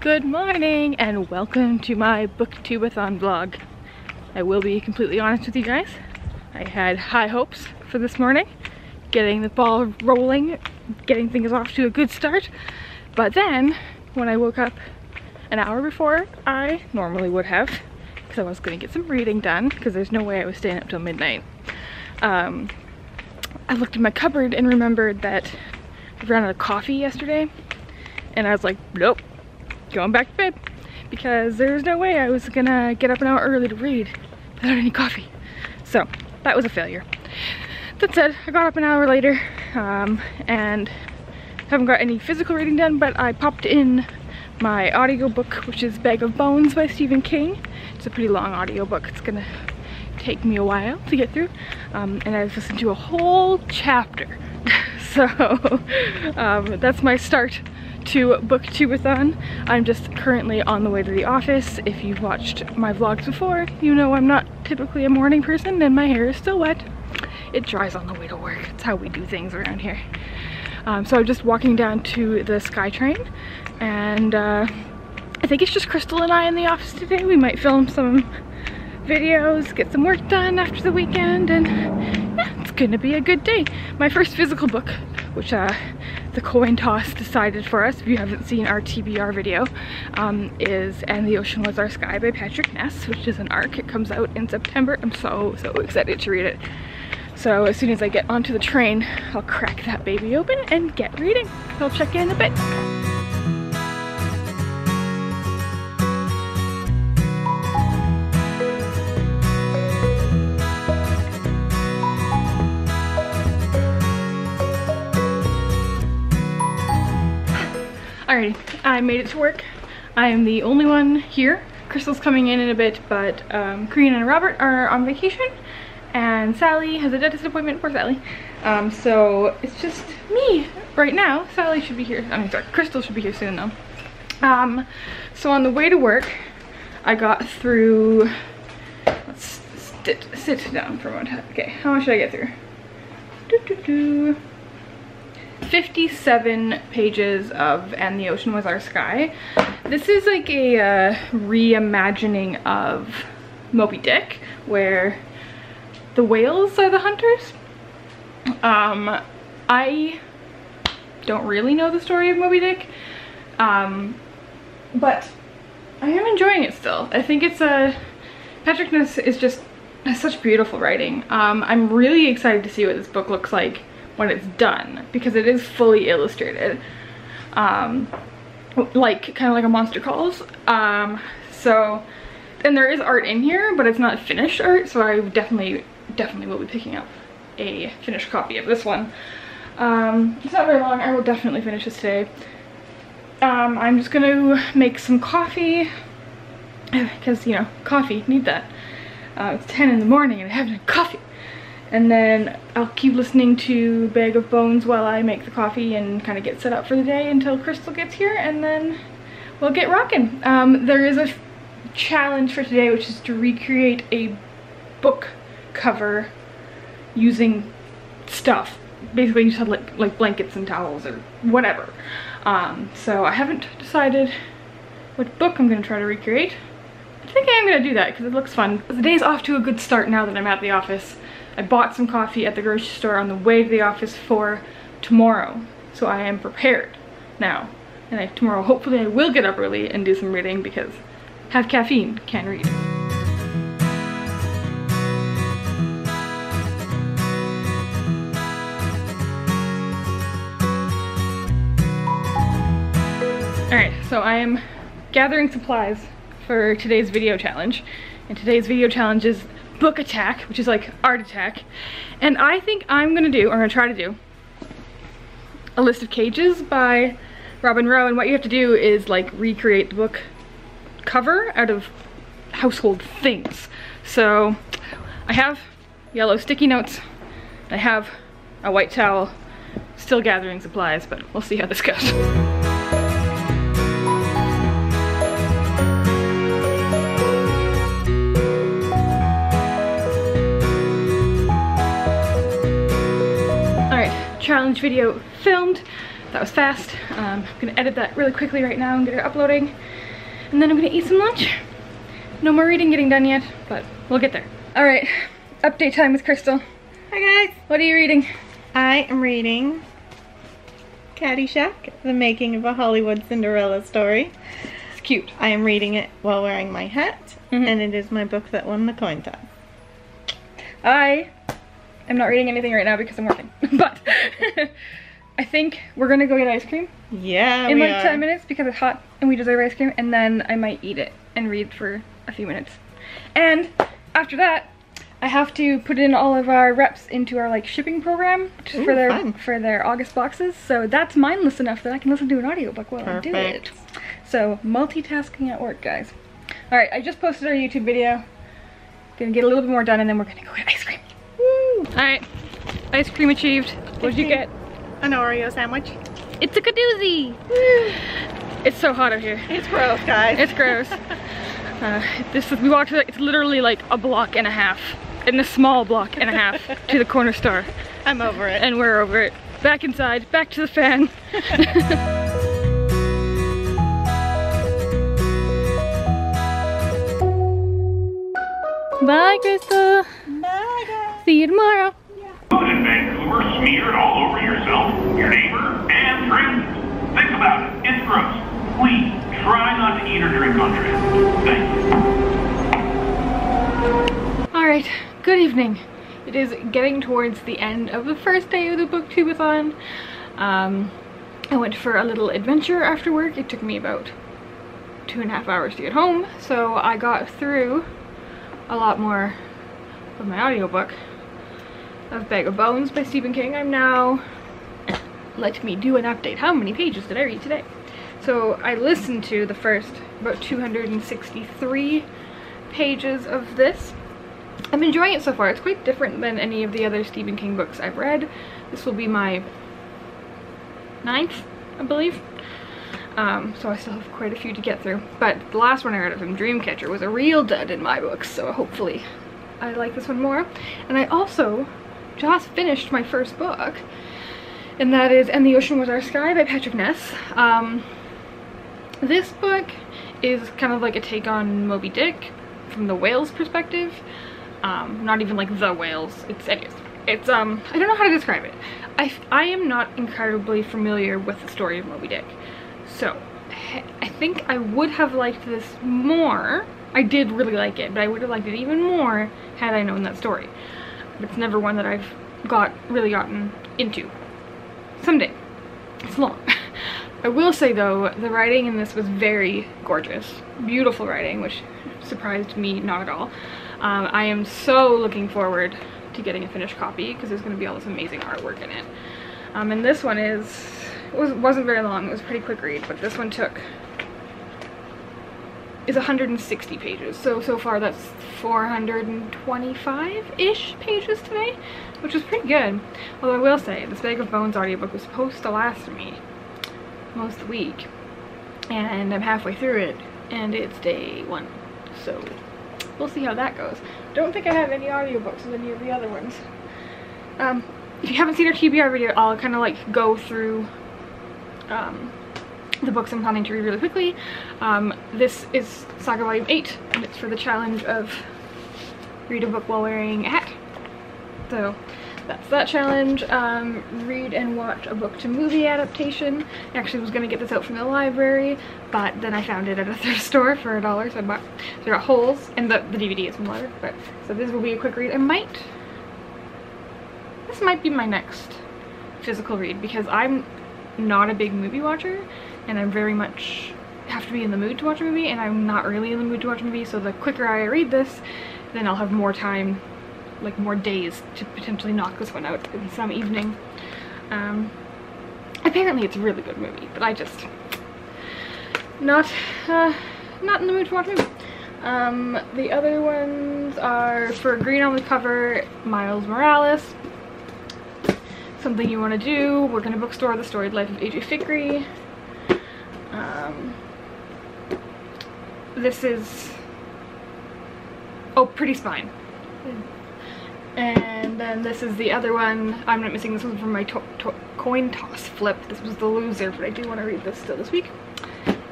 Good morning and welcome to my booktubeathon vlog. I will be completely honest with you guys. I had high hopes for this morning, getting the ball rolling, getting things off to a good start. But then when I woke up an hour before I normally would have, because I was gonna get some reading done, because there's no way I was staying up till midnight. Um, I looked in my cupboard and remembered that I ran out of coffee yesterday. And I was like, nope, going back to bed because there's no way I was gonna get up an hour early to read without any coffee. So that was a failure. That said, I got up an hour later um, and haven't got any physical reading done, but I popped in my audiobook, which is Bag of Bones by Stephen King. It's a pretty long audiobook. It's gonna take me a while to get through. Um, and I've listened to a whole chapter. so um, that's my start to Booktubeathon. I'm just currently on the way to the office. If you've watched my vlogs before, you know I'm not typically a morning person and my hair is still wet. It dries on the way to work. It's how we do things around here. Um, so I'm just walking down to the SkyTrain and uh, I think it's just Crystal and I in the office today. We might film some videos, get some work done after the weekend and yeah, it's gonna be a good day. My first physical book, which uh, the coin toss decided for us, if you haven't seen our TBR video, um, is And the Ocean Was Our Sky by Patrick Ness, which is an ARC. It comes out in September. I'm so, so excited to read it. So as soon as I get onto the train, I'll crack that baby open and get reading. I'll check in a bit. I made it to work. I am the only one here. Crystal's coming in in a bit, but um, Karina and Robert are on vacation, and Sally has a dentist appointment for Sally. Um, so it's just me right now. Sally should be here. I mean, sorry, Crystal should be here soon though. Um, so on the way to work, I got through. Let's sit, sit down for a moment. Okay, how much should I get through? Doo -doo -doo. 57 pages of And the Ocean Was Our Sky. This is like a uh, reimagining of Moby Dick, where the whales are the hunters. Um, I don't really know the story of Moby Dick, um, but I am enjoying it still. I think it's a, Patrick Ness is just, such beautiful writing. Um, I'm really excited to see what this book looks like when it's done because it is fully illustrated. Um, like kind of like a monster calls. Um, so and there is art in here but it's not finished art so I definitely definitely will be picking up a finished copy of this one. Um, it's not very long. I will definitely finish this today. Um, I'm just gonna make some coffee because you know coffee need that. Uh, it's 10 in the morning and I haven't had coffee and then I'll keep listening to Bag of Bones while I make the coffee and kind of get set up for the day until Crystal gets here and then we'll get rocking. Um, there is a challenge for today which is to recreate a book cover using stuff. Basically you just have like, like blankets and towels or whatever. Um, so I haven't decided what book I'm going to try to recreate. I think I am going to do that because it looks fun. The day's off to a good start now that I'm at the office. I bought some coffee at the grocery store on the way to the office for tomorrow. So I am prepared now. And I, tomorrow, hopefully I will get up early and do some reading because have caffeine, can read. Alright, so I am gathering supplies for today's video challenge. And today's video challenge is book attack, which is like art attack. And I think I'm gonna do, or I'm gonna try to do, a list of cages by Robin Roe. And what you have to do is like recreate the book cover out of household things. So I have yellow sticky notes. I have a white towel, still gathering supplies, but we'll see how this goes. Challenge video filmed. that was fast. Um, I'm gonna edit that really quickly right now and get it uploading. And then I'm gonna eat some lunch. No more reading getting done yet, but we'll get there. All right, update time with Crystal. Hi guys. What are you reading? I am reading Caddyshack, the making of a Hollywood Cinderella story. It's cute. I am reading it while wearing my hat, Mhm. and it is my book that won the coin toss. I am not reading anything right now because I'm working, but I think we're gonna go get ice cream Yeah, in like are. 10 minutes because it's hot and we deserve ice cream and then I might eat it and read for a few minutes. And after that, I have to put in all of our reps into our like shipping program just for their fun. for their August boxes. So that's mindless enough that I can listen to an audiobook while I do it. So multitasking at work, guys. All right, I just posted our YouTube video. Gonna get a little bit more done and then we're gonna go get ice cream. Woo! All right, ice cream achieved. What did you get? An Oreo sandwich. It's a kadoozy. It's so hot out here. It's gross, guys. It's gross. Uh, this is, we walked, it's literally like a block and a half, in a small block and a half to the corner store, I'm over it. and we're over it. Back inside, back to the fan. Bye, Crystal. See you tomorrow. Food in Vancouver smeared all over yourself, your neighbor, and friends. Think about it. It's gross. Please try not to eat or drink on. Thank you. All right, good evening. It is getting towards the end of the first day of the booktubeathon. Um, I went for a little adventure after work. It took me about two and a half hours to get home, so I got through a lot more of my audiobook of Bag of Bones by Stephen King. I'm now, let me do an update. How many pages did I read today? So I listened to the first about 263 pages of this. I'm enjoying it so far. It's quite different than any of the other Stephen King books I've read. This will be my ninth, I believe. Um, so I still have quite a few to get through. But the last one I read of him, Dreamcatcher, was a real dud in my books, so hopefully I like this one more. And I also just finished my first book, and that is And the Ocean Was Our Sky by Patrick Ness. Um, this book is kind of like a take on Moby Dick from the whale's perspective. Um, not even like the whales. It's anyways. It's um I don't know how to describe it. I I am not incredibly familiar with the story of Moby Dick, so I think I would have liked this more. I did really like it, but I would have liked it even more had I known that story. But it's never one that I've got really gotten into. Someday. It's long. I will say though, the writing in this was very gorgeous. Beautiful writing, which surprised me not at all. Um, I am so looking forward to getting a finished copy because there's going to be all this amazing artwork in it. Um, and this one is, it was, wasn't very long, it was a pretty quick read, but this one took, is 160 pages. So, so far that's 425-ish pages today, which is pretty good. Although I will say, this Bag of Bones audiobook was supposed to last me most week and I'm halfway through it and it's day one so we'll see how that goes don't think I have any audiobooks of any of the other ones um, if you haven't seen our TBR video I'll kind of like go through um, the books I'm planning to read really quickly um, this is Saga Volume 8 and it's for the challenge of read a book while wearing a hat so that's that challenge. Um, read and watch a book to movie adaptation. I actually was gonna get this out from the library, but then I found it at a thrift store for a dollar, so I bought. There are holes, and the, the DVD is from the library. But so this will be a quick read. I might. This might be my next physical read because I'm not a big movie watcher, and I'm very much have to be in the mood to watch a movie, and I'm not really in the mood to watch a movie. So the quicker I read this, then I'll have more time like more days to potentially knock this one out in some evening. Um, apparently it's a really good movie, but I just not uh, not in the mood to watch a movie. Um, the other ones are for Green on the Cover, Miles Morales. Something You Want to Do, Work in a Bookstore, The Storied Life of A.J. Fikry. Um, this is, oh, Pretty Spine And then this is the other one. I'm not missing this one from my to to coin toss flip. This was the loser, but I do want to read this still this week.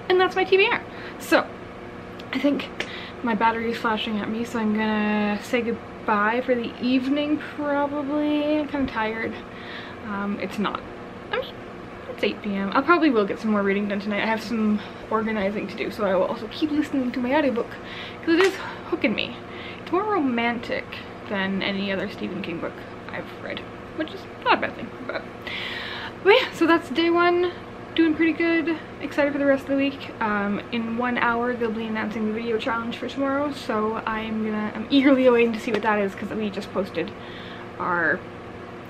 And that's my TBR. So, I think my battery is flashing at me, so I'm gonna say goodbye for the evening, probably. I'm kind of tired. Um, it's not. I mean, it's 8 p.m. I probably will get some more reading done tonight. I have some organizing to do, so I will also keep listening to my audiobook, because it is hooking me. It's more romantic than any other Stephen King book I've read, which is not a bad thing, but, but yeah, so that's day one doing pretty good excited for the rest of the week um, in one hour they'll be announcing the video challenge for tomorrow so i'm gonna i'm eagerly awaiting to see what that is because we just posted our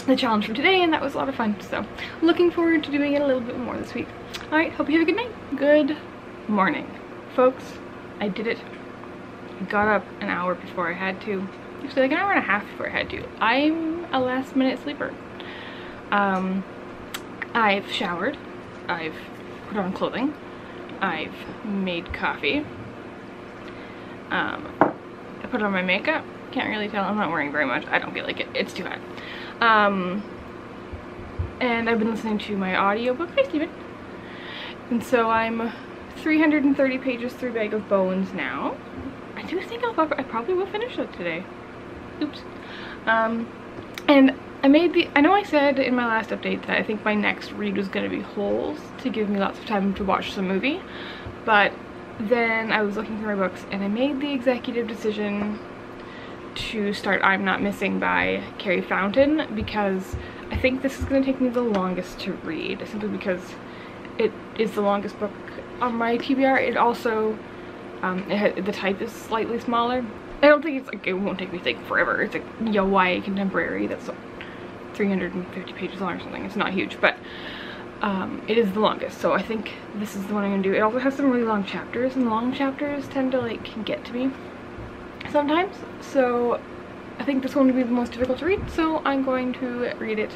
the challenge from today and that was a lot of fun so looking forward to doing it a little bit more this week all right hope you have a good night good morning folks i did it I got up an hour before i had to actually like an hour and a half before i had to i'm a last minute sleeper um i've showered I've put on clothing. I've made coffee. Um, I put on my makeup. Can't really tell. I'm not wearing very much. I don't feel like it. It's too hot. Um, and I've been listening to my audiobook. Hi, Steven. And so I'm 330 pages through Bag of Bones now. I do think I'll, I probably will finish it today. Oops. Um, and I made the, I know I said in my last update that I think my next read was going to be Holes to give me lots of time to watch the movie, but then I was looking through my books and I made the executive decision to start I'm Not Missing by Carrie Fountain because I think this is going to take me the longest to read simply because it is the longest book on my TBR. It also, um, it the type is slightly smaller. I don't think it's like, it won't take me like forever. It's a YA contemporary that's 350 pages long or something. It's not huge, but um, it is the longest. So I think this is the one I'm gonna do. It also has some really long chapters and long chapters tend to like get to me sometimes. So I think this one would be the most difficult to read. So I'm going to read it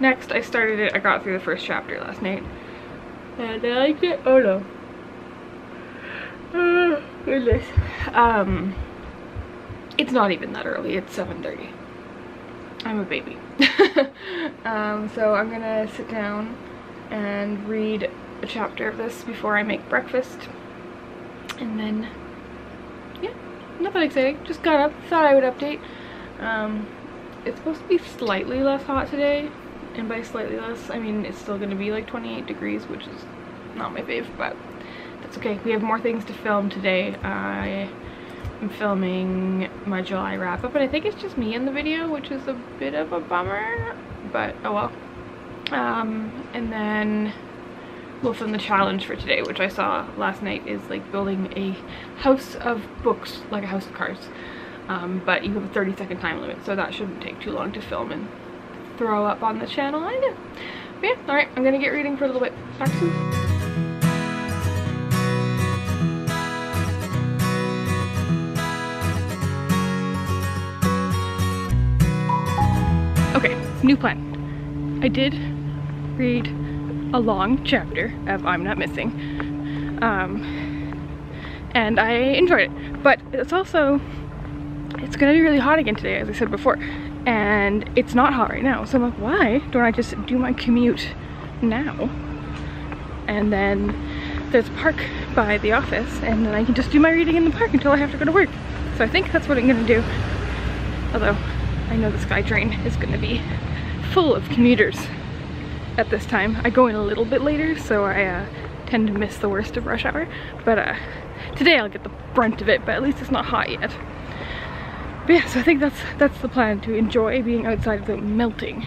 next. I started it, I got through the first chapter last night. And I liked it. Oh no. Oh, goodness. Um, it's not even that early. It's 7.30. I'm a baby. um, so I'm gonna sit down and read a chapter of this before I make breakfast. And then, nothing exciting. Just got up, thought I would update. Um, it's supposed to be slightly less hot today. And by slightly less, I mean it's still gonna be like 28 degrees, which is not my fave, but that's okay. We have more things to film today. I I'm filming my July wrap up and I think it's just me in the video which is a bit of a bummer but oh well um, and then we'll film the challenge for today which I saw last night is like building a house of books like a house of cards um, but you have a 30 second time limit so that shouldn't take too long to film and throw up on the channel either. But yeah all right I'm gonna get reading for a little bit. Back soon. Okay, new plan. I did read a long chapter of I'm Not Missing. Um, and I enjoyed it. But it's also, it's gonna be really hot again today, as I said before. And it's not hot right now. So I'm like, why don't I just do my commute now? And then there's a park by the office and then I can just do my reading in the park until I have to go to work. So I think that's what I'm gonna do. Although I know the SkyTrain is gonna be full of commuters at this time. I go in a little bit later, so I uh, tend to miss the worst of rush hour. But uh, today I'll get the brunt of it, but at least it's not hot yet. But yeah, so I think that's that's the plan, to enjoy being outside without melting.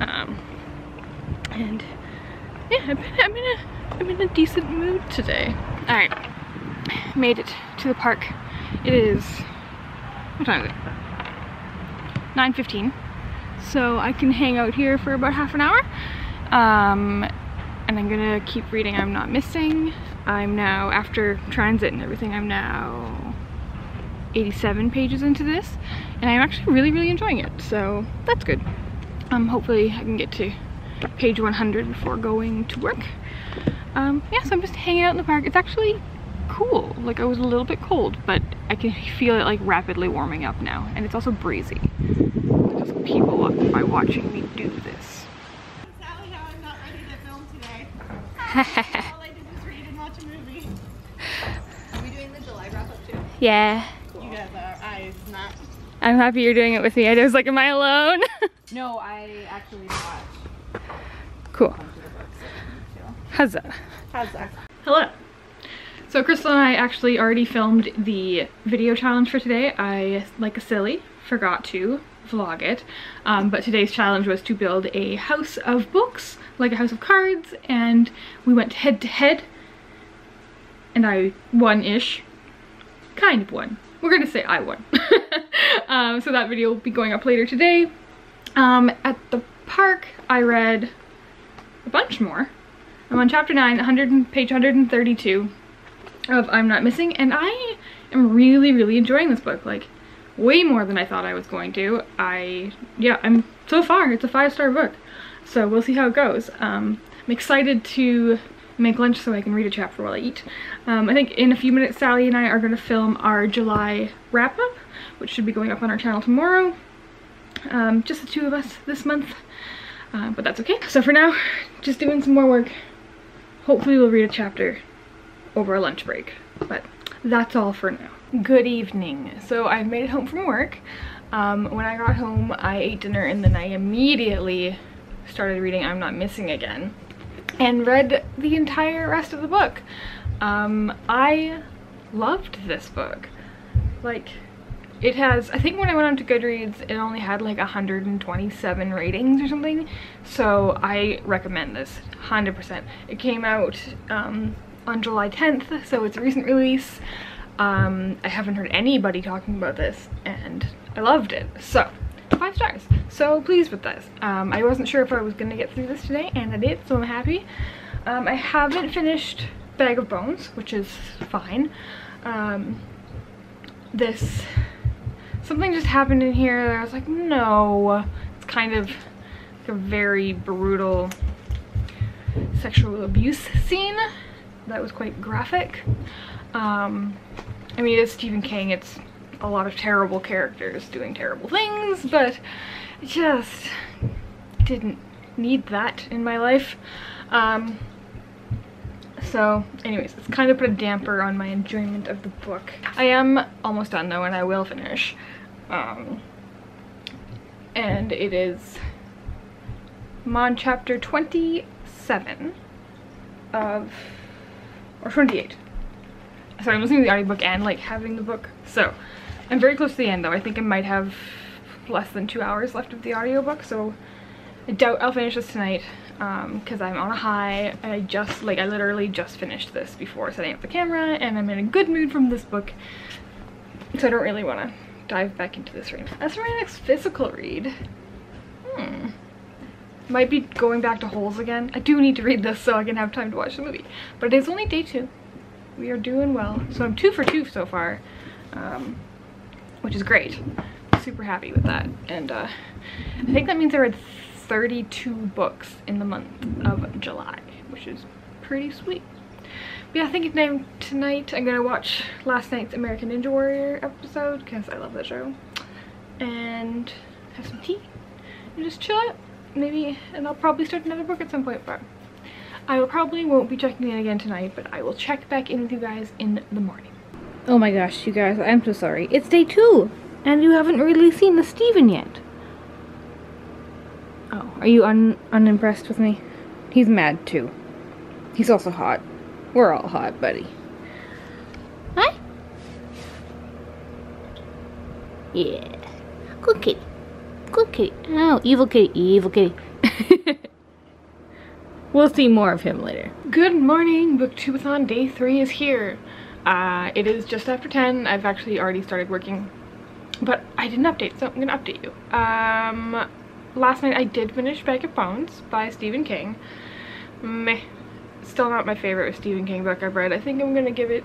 Um, and yeah, I'm, I'm, in a, I'm in a decent mood today. All right, made it to the park. It is, what time is it? 9.15 so I can hang out here for about half an hour um, and I'm gonna keep reading I'm Not Missing. I'm now after transit and everything I'm now 87 pages into this and I'm actually really really enjoying it so that's good. Um, hopefully I can get to page 100 before going to work. Um, yeah so I'm just hanging out in the park. It's actually cool. Like I was a little bit cold but I can feel it like rapidly warming up now and it's also breezy. Up by watching me do this. Sally, how I'm not ready to film today. All I did was read and watch a movie. Are we doing the July wrap up too? Yeah. You guys are eyes, not. I'm happy you're doing it with me. I was like, am I alone? No, I actually watched cool. a bunch of the books. So. Huzzah. How's that? Hello. So Crystal and I actually already filmed the video challenge for today. I, like a silly, forgot to vlog it. Um, but today's challenge was to build a house of books, like a house of cards, and we went head to head. And I won-ish. Kind of won. We're gonna say I won. um, so that video will be going up later today. Um, at the park, I read a bunch more. I'm on chapter 9, 100, page 132 of I'm Not Missing, and I am really, really enjoying this book. Like, way more than I thought I was going to. I, yeah, I'm, so far, it's a five-star book. So we'll see how it goes. Um, I'm excited to make lunch so I can read a chapter while I eat. Um, I think in a few minutes, Sally and I are going to film our July wrap-up, which should be going up on our channel tomorrow. Um, just the two of us this month. Uh, but that's okay. So for now, just doing some more work. Hopefully we'll read a chapter over a lunch break. But that's all for now. Good evening. So I've made it home from work. Um, when I got home, I ate dinner and then I immediately started reading I'm Not Missing Again and read the entire rest of the book. Um, I loved this book. Like, it has, I think when I went on to Goodreads, it only had like 127 ratings or something. So I recommend this 100%. It came out um, on July 10th, so it's a recent release. Um, I haven't heard anybody talking about this and I loved it. So, five stars. So pleased with this. Um, I wasn't sure if I was gonna get through this today and I did, so I'm happy. Um, I haven't finished Bag of Bones, which is fine. Um, this something just happened in here that I was like, no. It's kind of like a very brutal sexual abuse scene that was quite graphic. Um, I mean, it's Stephen King, it's a lot of terrible characters doing terrible things, but it just didn't need that in my life. Um, so anyways, it's kind of put a damper on my enjoyment of the book. I am almost done though and I will finish. Um, and it is I'm on chapter 27 of, or 28. Sorry, I'm listening to the audiobook and like having the book. So I'm very close to the end though. I think I might have less than two hours left of the audiobook. So I doubt I'll finish this tonight because I'm on a high. I just, like I literally just finished this before setting up the camera and I'm in a good mood from this book. So I don't really want to dive back into this right now. As for my next physical read, hmm. Might be going back to Holes again. I do need to read this so I can have time to watch the movie. But it is only day two. We are doing well. So I'm two for two so far, um, which is great. Super happy with that. And uh, I think that means I read 32 books in the month of July, which is pretty sweet. But yeah, I think tonight, tonight I'm gonna watch last night's American Ninja Warrior episode because I love that show. And have some tea and just chill out. Maybe, and I'll probably start another book at some point, but I will probably won't be checking in again tonight, but I will check back in with you guys in the morning. Oh my gosh, you guys, I'm so sorry. It's day two, and you haven't really seen the Steven yet. Oh, are you un unimpressed with me? He's mad too. He's also hot. We're all hot, buddy. Hi. Yeah. Good kitty. Good kitty. Oh, evil kitty. Evil kitty. we'll see more of him later. Good morning, Booktubeathon day three is here. Uh, it is just after 10. I've actually already started working, but I didn't update, so I'm gonna update you. Um, last night I did finish Bag of Bones by Stephen King. Meh. Still not my favorite Stephen King book I've read. I think I'm gonna give it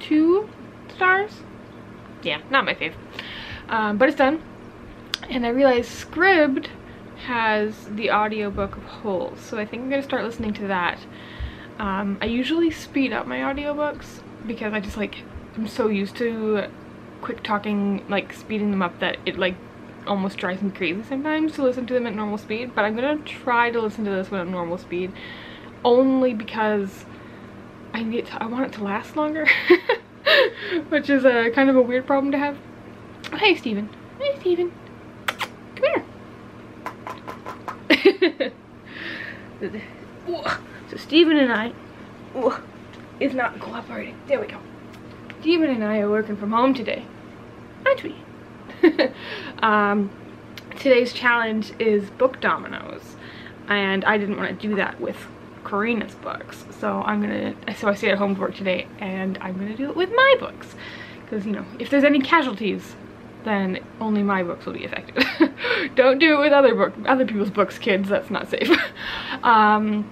two stars. Yeah, not my fave. Um, but it's done. And I realized Scribd has the audiobook of Holes, so I think I'm gonna start listening to that. Um, I usually speed up my audiobooks because I just like, I'm so used to quick talking, like speeding them up that it like almost drives me crazy sometimes to listen to them at normal speed, but I'm gonna try to listen to this one at normal speed only because I need to, I want it to last longer, which is a kind of a weird problem to have. Hey, Steven. Hey, Steven. Come here. so Steven and I is not cooperating. There we go. Steven and I are working from home today, aren't we? um, today's challenge is book dominoes and I didn't want to do that with Karina's books so I'm gonna so I stayed at home for work today and I'm gonna do it with my books because you know if there's any casualties then only my books will be affected don't do it with other book other people's books kids that's not safe um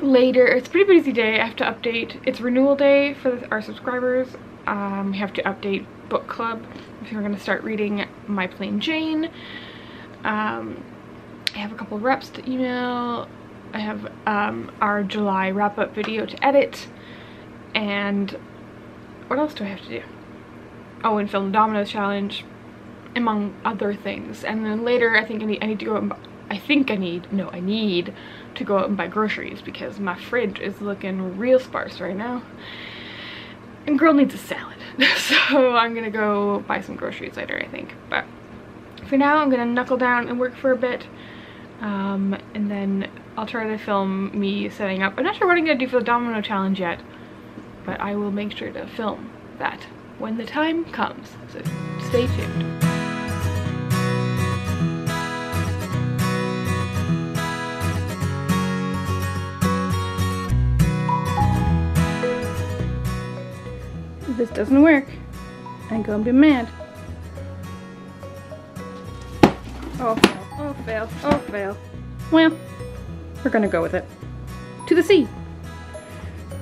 later it's pretty busy day I have to update it's renewal day for our subscribers um, we have to update book club if you're going to start reading My Plain Jane. Um, I have a couple reps to email. I have um, our July wrap-up video to edit. And what else do I have to do? Oh, and film the Dominoes Challenge, among other things. And then later, I think I need, I need to go and I think I need, no, I need to go out and buy groceries because my fridge is looking real sparse right now. And girl needs a salad. so I'm gonna go buy some groceries later, I think. But for now, I'm gonna knuckle down and work for a bit. Um, and then I'll try to film me setting up. I'm not sure what I'm gonna do for the domino challenge yet, but I will make sure to film that when the time comes. So stay tuned. this doesn't work, I'm gonna be mad. Oh, fail, oh, fail, oh, fail. Well, we're gonna go with it. To the sea.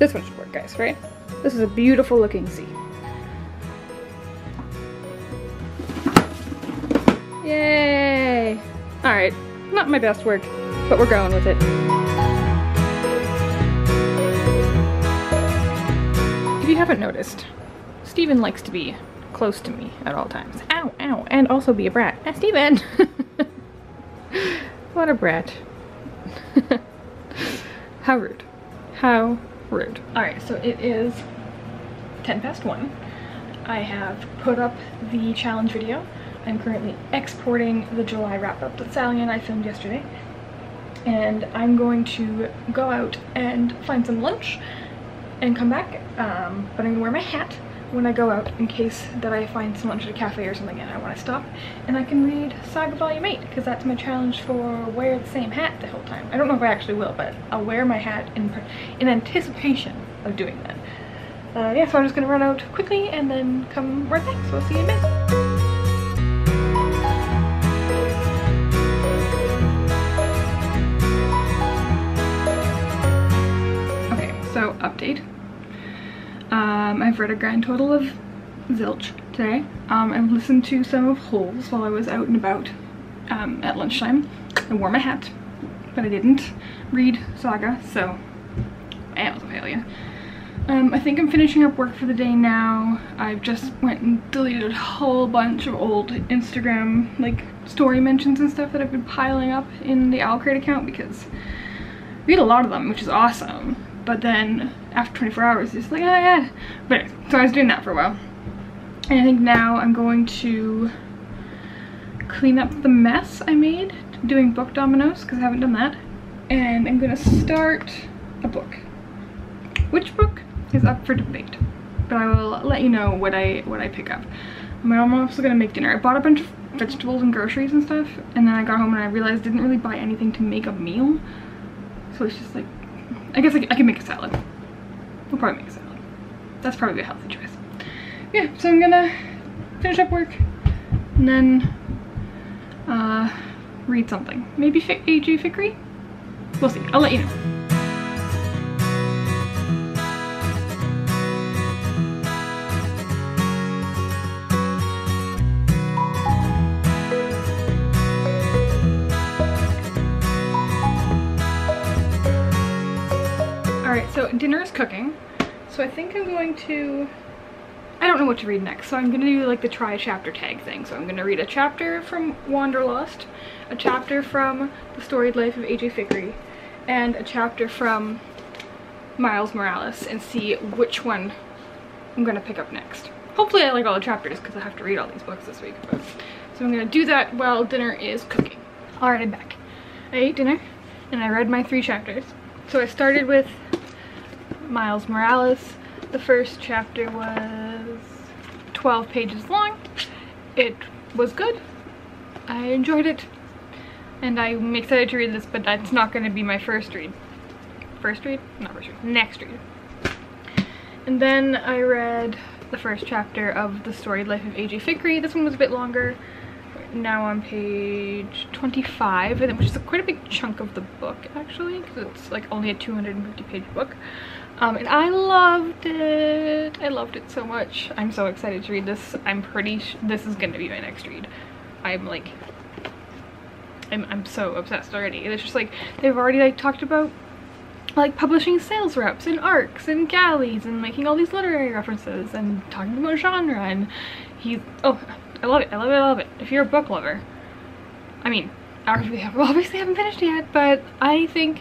This one should work, guys, right? This is a beautiful looking sea. Yay! Alright, not my best work, but we're going with it. If you haven't noticed, Steven likes to be close to me at all times. Ow, ow, and also be a brat. Ah, Steven! what a brat. How rude. How rude. Alright, so it is 10 past 1. I have put up the challenge video. I'm currently exporting the July wrap-up that Sally and I filmed yesterday. And I'm going to go out and find some lunch and come back. Um, but I'm gonna wear my hat when I go out in case that I find some lunch at a cafe or something and I want to stop and I can read Saga Volume 8 because that's my challenge for wear the same hat the whole time. I don't know if I actually will but I'll wear my hat in, in anticipation of doing that. Uh, yeah, so I'm just to run out quickly and then come right back. So I'll see you in a bit. Update. Um, I've read a grand total of zilch today. Um, I've listened to some of Holes while I was out and about um, at lunchtime. I wore my hat, but I didn't read Saga, so it was a failure. Um, I think I'm finishing up work for the day now. I've just went and deleted a whole bunch of old Instagram like story mentions and stuff that I've been piling up in the Owlcrate account because we had a lot of them, which is awesome but then after 24 hours it's like oh yeah. But so I was doing that for a while. And I think now I'm going to clean up the mess I made doing book dominoes because I haven't done that. And I'm gonna start a book. Which book is up for debate? But I will let you know what I what I pick up. I'm also gonna make dinner. I bought a bunch of vegetables and groceries and stuff and then I got home and I realized I didn't really buy anything to make a meal. So it's just like I guess I, I can make a salad. We'll probably make a salad. That's probably a healthy choice. Yeah, so I'm gonna finish up work and then uh, read something. Maybe A.J. Fikry? We'll see. I'll let you know. Dinner is cooking. So I think I'm going to I don't know what to read next, so I'm gonna do like the try chapter tag thing. So I'm gonna read a chapter from Wanderlost, a chapter from The Storied Life of AJ Fikry, and a chapter from Miles Morales and see which one I'm gonna pick up next. Hopefully I like all the chapters because I have to read all these books this week. But, so I'm gonna do that while dinner is cooking. Alright, I'm back. I ate dinner and I read my three chapters. So I started with Miles Morales. The first chapter was 12 pages long. It was good. I enjoyed it. And I'm excited to read this, but that's not going to be my first read. First read? Not first read. Next read. And then I read the first chapter of The Storied Life of A.J. Fikry. This one was a bit longer. Now on page 25, which is quite a big chunk of the book actually, because it's like only a 250 page book. Um, and I loved it. I loved it so much. I'm so excited to read this. I'm pretty this is going to be my next read. I'm like, I'm, I'm so obsessed already. It's just like, they've already like talked about like publishing sales reps and arcs and galleys and making all these literary references and talking about genre and he's oh I love it I love it I love it if you're a book lover I mean obviously obviously haven't finished yet but I think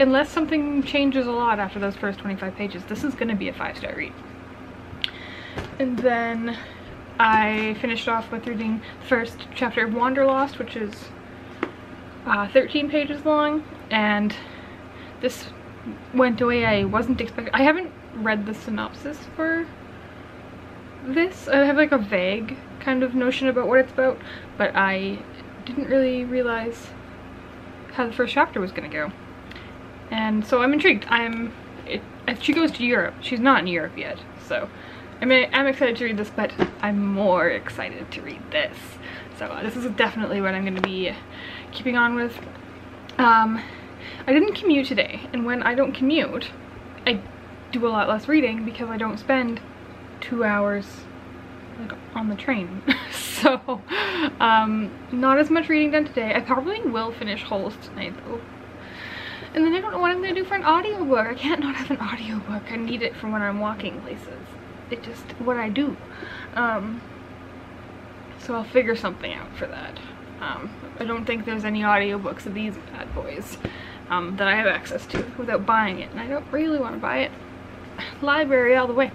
unless something changes a lot after those first 25 pages this is gonna be a five-star read and then I finished off with reading the first chapter of Wanderlost which is uh, 13 pages long and this went away I wasn't expecting. I haven't read the synopsis for this. I have like a vague kind of notion about what it's about, but I didn't really realize how the first chapter was gonna go. And so I'm intrigued. I'm, it, she goes to Europe. She's not in Europe yet, so I mean, I'm excited to read this, but I'm more excited to read this. So uh, this is definitely what I'm gonna be keeping on with. Um, I didn't commute today, and when I don't commute, I do a lot less reading because I don't spend two hours like on the train. so, um, not as much reading done today. I probably will finish Holes tonight though. And then I don't know what I'm gonna do for an audiobook. I can't not have an audiobook. I need it for when I'm walking places. It's just what I do. Um, so I'll figure something out for that. Um, I don't think there's any audiobooks of these bad boys um, that I have access to without buying it. And I don't really want to buy it. Library all the way.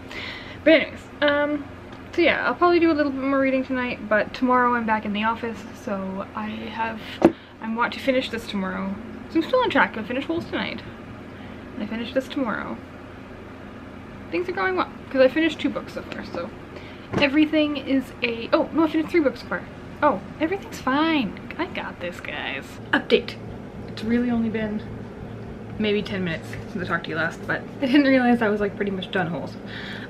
But anyways, um, so yeah, I'll probably do a little bit more reading tonight, but tomorrow I'm back in the office, so I have, I want to finish this tomorrow. So I'm still on track, I'll finish Holes tonight. And I finish this tomorrow. Things are going well, because I finished two books so far, so everything is a, oh, no, I finished three books so far. Oh, everything's fine. I got this, guys. Update. It's really only been maybe 10 minutes since I talked to you last, but I didn't realize I was like pretty much done holes.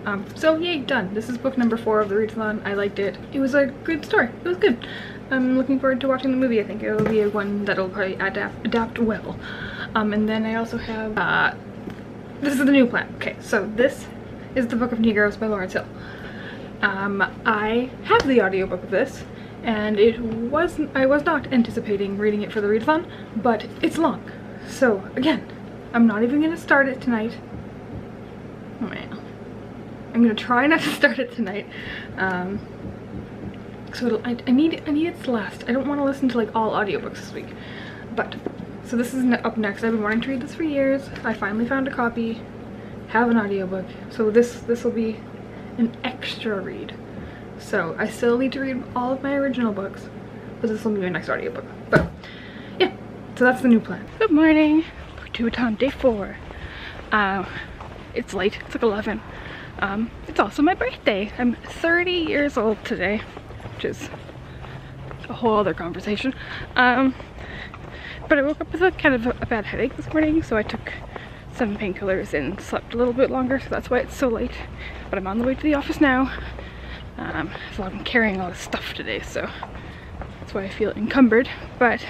Um, so yay, done. This is book number four of the readathon. I liked it. It was a good story. It was good. I'm looking forward to watching the movie. I think it will be a one that'll probably adapt, adapt well. Um, and then I also have, uh, this is the new plan. Okay, so this is the Book of Negroes by Lawrence Hill. Um, I have the audiobook of this and it was I was not anticipating reading it for the readathon, but it's long. So again, I'm not even gonna start it tonight. Oh. I'm gonna try not to start it tonight. Um, so I, I need I need it to last. I don't want to listen to like all audiobooks this week. But so this is up next. I've been wanting to read this for years. I finally found a copy. Have an audiobook. So this this will be an extra read. So I still need to read all of my original books, but this will be my next audiobook. But yeah, so that's the new plan. Good morning, Tuaton day four. Uh, it's late, it's like 11. Um, it's also my birthday. I'm 30 years old today, which is a whole other conversation. Um, but I woke up with a kind of a bad headache this morning, so I took some painkillers and slept a little bit longer, so that's why it's so late. But I'm on the way to the office now. Um, so I'm carrying all this stuff today, so that's why I feel encumbered. But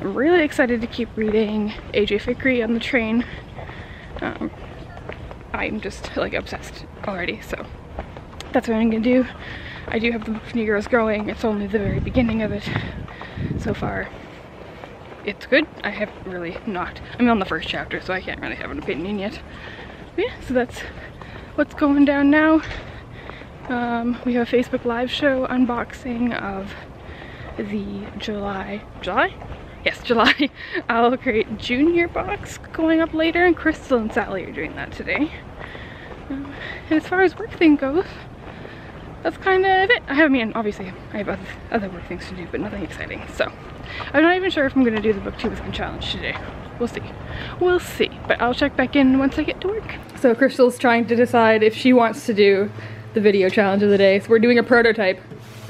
I'm really excited to keep reading AJ Fikry on the train. Um, I'm just like obsessed already, so that's what I'm gonna do. I do have the of Negroes growing. It's only the very beginning of it so far. It's good. I have really not. I'm on the first chapter, so I can't really have an opinion yet. But yeah, so that's what's going down now Um, we have a Facebook live show unboxing of the July, July? Yes, July OwlCrate junior box going up later and Crystal and Sally are doing that today. Um, and as far as work thing goes, that's kind of it. I have I mean, obviously I have other, other work things to do, but nothing exciting. So I'm not even sure if I'm gonna do the booktube challenge today. We'll see. We'll see, but I'll check back in once I get to work. So Crystal's trying to decide if she wants to do the video challenge of the day. So we're doing a prototype,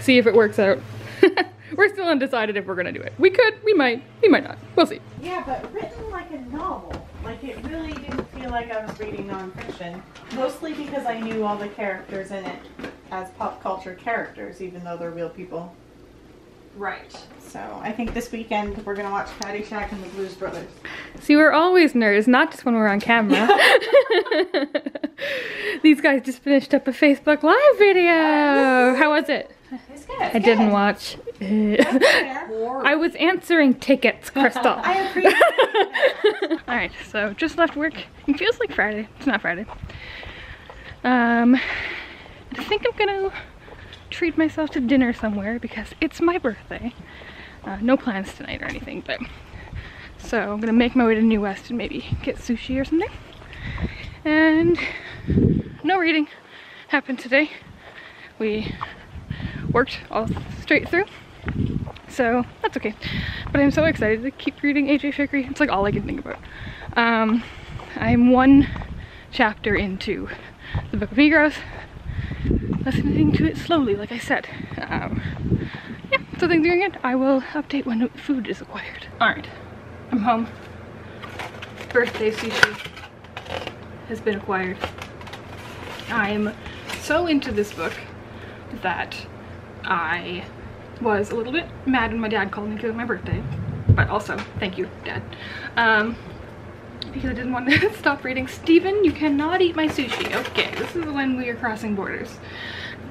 see if it works out. we're still undecided if we're gonna do it. We could, we might, we might not. We'll see. Yeah, but written like a novel. Like it really didn't feel like I was reading nonfiction. Mostly because I knew all the characters in it as pop culture characters, even though they're real people. Right. So I think this weekend we're gonna watch Caddyshack and the Blues Brothers. See, we're always nerds, not just when we're on camera. These guys just finished up a Facebook Live video. Ah, How was it? It's good. I didn't watch. I was answering tickets, Crystal. I appreciate Alright, so just left work. It feels like Friday. It's not Friday. Um, I think I'm gonna treat myself to dinner somewhere because it's my birthday. Uh, no plans tonight or anything, but so I'm gonna make my way to New West and maybe get sushi or something. And no reading happened today. We worked all straight through, so that's okay. But I'm so excited to keep reading AJ Fikry. It's like all I can think about. Um, I'm one chapter into the Book of Negroes, listening to it slowly, like I said. Um, yeah, so things are going good. I will update when food is acquired. All right, I'm home. Birthday sushi has been acquired. I'm so into this book that I was a little bit mad when my dad called me because my birthday. But also, thank you, Dad. Um, because I didn't want to stop reading. Steven, you cannot eat my sushi. Okay, this is when we are crossing borders.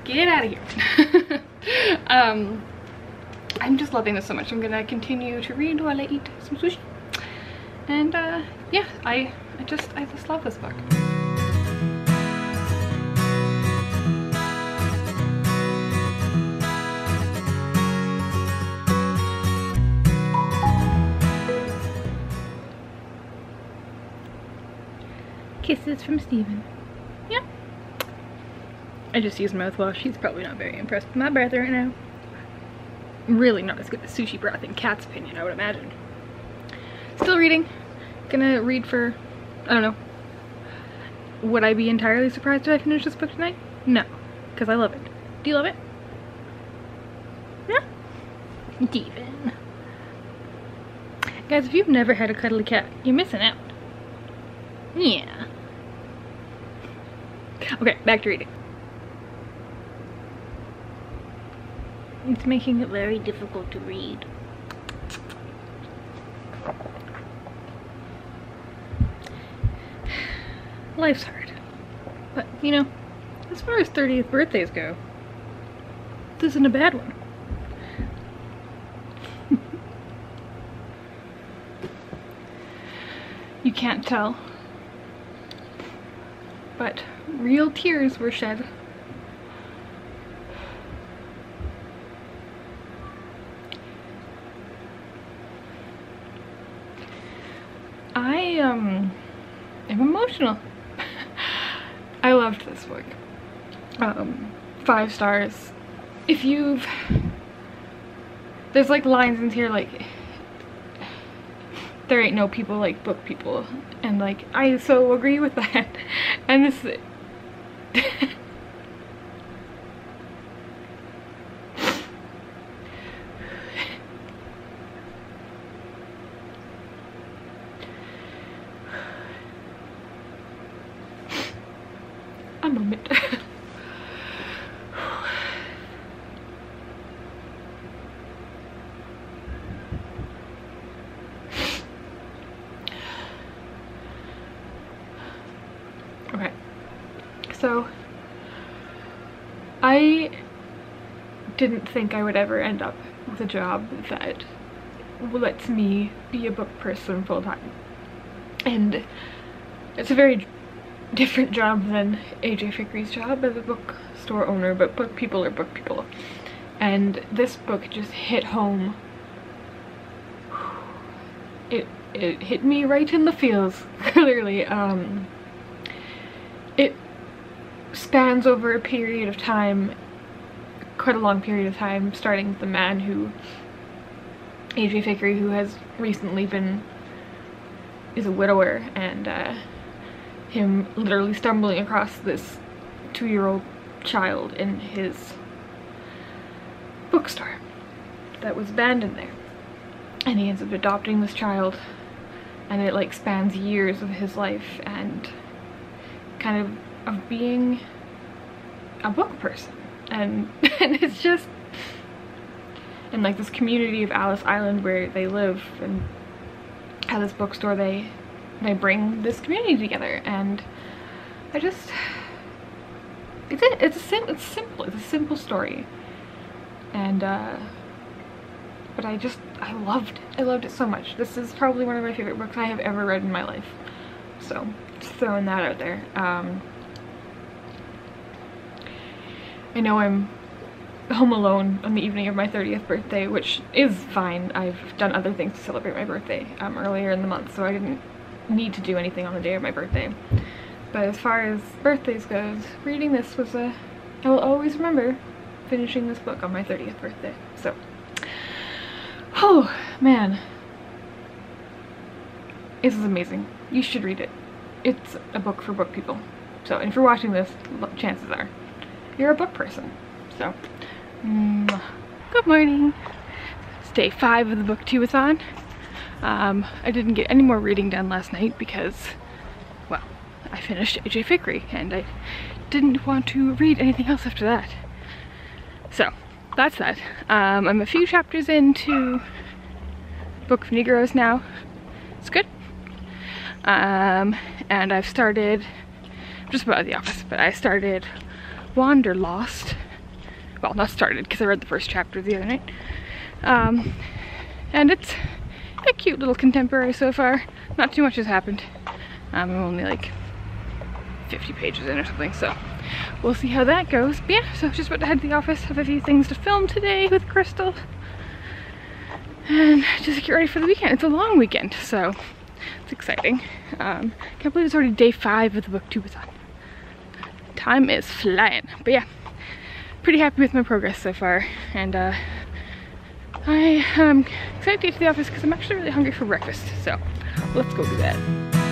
Get out of here. um, I'm just loving this so much. I'm gonna continue to read while I eat some sushi. And uh, yeah, I, I just, I just love this book. Kisses from Steven. Yeah. I just used mouthwash. He's probably not very impressed with my breath right now. Really not as good as sushi breath in Cat's opinion, I would imagine. Still reading. Gonna read for, I don't know. Would I be entirely surprised if I finish this book tonight? No, because I love it. Do you love it? Yeah? Steven. Guys, if you've never had a cuddly cat, you're missing out. Yeah. Okay, back to reading. It's making it very difficult to read. Life's hard. But, you know, as far as 30th birthdays go, this isn't a bad one. you can't tell, but real tears were shed. I um am emotional. I loved this book. Um, five stars. If you've there's like lines in here like there ain't no people like book people and like I so agree with that and this a moment Okay. So I didn't think I would ever end up with a job that lets me be a book person full time. And it's a very different job than AJ Fikry's job as a bookstore owner, but book people are book people. And this book just hit home. It it hit me right in the feels, clearly. Um, it spans over a period of time, quite a long period of time, starting with the man who, AJ Fikry, who has recently been, is a widower, and uh, him literally stumbling across this two-year-old child in his bookstore that was abandoned there. And he ends up adopting this child and it like spans years of his life and kind of of being a book person and and it's just in like this community of Alice Island where they live and at this bookstore they they bring this community together. And I just it's a, it's a sim it's simple it's a simple story. And uh but I just I loved I loved it so much. This is probably one of my favorite books I have ever read in my life. So just throwing that out there. Um I know I'm home alone on the evening of my 30th birthday, which is fine. I've done other things to celebrate my birthday um, earlier in the month, so I didn't need to do anything on the day of my birthday. But as far as birthdays goes, reading this was a... I will always remember finishing this book on my 30th birthday. So, oh man. This is amazing. You should read it. It's a book for book people. So, and if you're watching this, chances are you're a book person. So, mwah. good morning. It's day five of the booktubeathon. Um, I didn't get any more reading done last night because, well, I finished AJ Fikry and I didn't want to read anything else after that. So, that's that. Um, I'm a few chapters into Book of Negroes now. It's good. Um, and I've started, just about the office, but I started Wanderlost. Well, not started because I read the first chapter the other night. Um, and it's a cute little contemporary so far. Not too much has happened. Um, I'm only like 50 pages in or something, so we'll see how that goes. But yeah, so just about to head to the office. Have a few things to film today with Crystal. And just get ready for the weekend. It's a long weekend, so it's exciting. Um, can't believe it's already day five of the booktubeathon time is flying. But yeah, pretty happy with my progress so far. And uh, I am excited to get to the office because I'm actually really hungry for breakfast. So let's go do that.